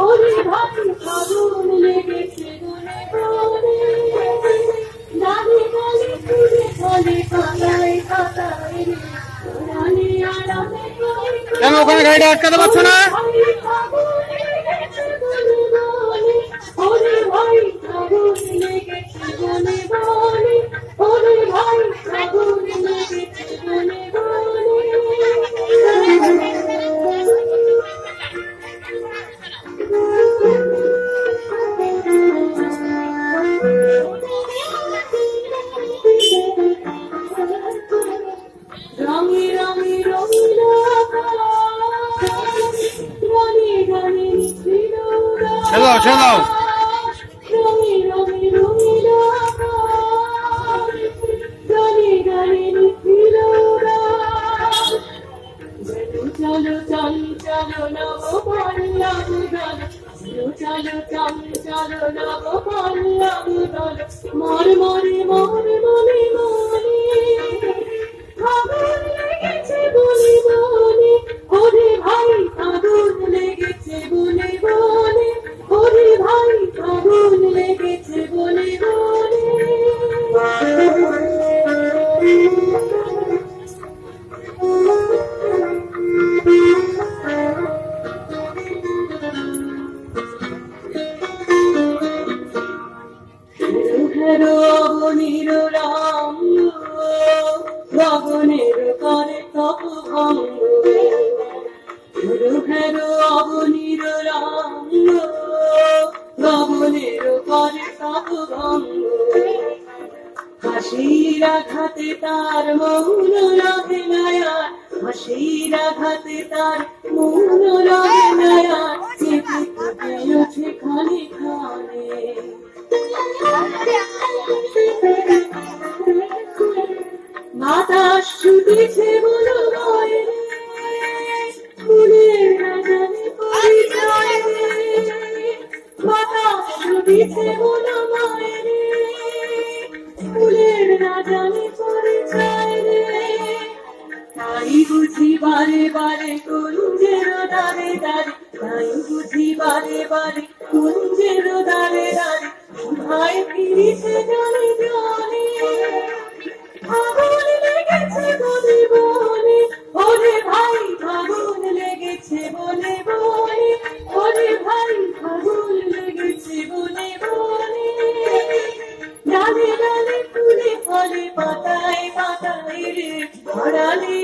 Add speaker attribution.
Speaker 1: ওরে ভাই ফাগুন লেগেছে বনে বনে ডালে ডালে ফুলে ফলে পাতায় পাতায় রে ওরালে
Speaker 2: কেন ওখানে গাড়িটা আটকাতে পারছ না?
Speaker 1: ওরে ভাই ফাগুন লেগেছে বনে রঙিন রঙে রঙে নিখিল চলো চল চলো নব পল্লব দল চলো চল চলো নব পল্লব দল মর মরে মর মনে হেরো অবনীর রাম গগনের করে তপ ভঙ্গ হেরো হেরো অবনীর রাম গগনের করে তপ ভঙ্গ হাসির আঘাতে তার মৌন রহে নয়া হাসির আঘাতে তার মৌন ছুটেছে বলো মায়ের ফুলের রাজানে পরিচয় রে। তাই বুঝি বারে বারে কুঞ্জের দারে দারে তাই বুঝি বারে বারে কুঞ্জের দারে দারে ভাই ফিরিছে জানে জানে ফুলে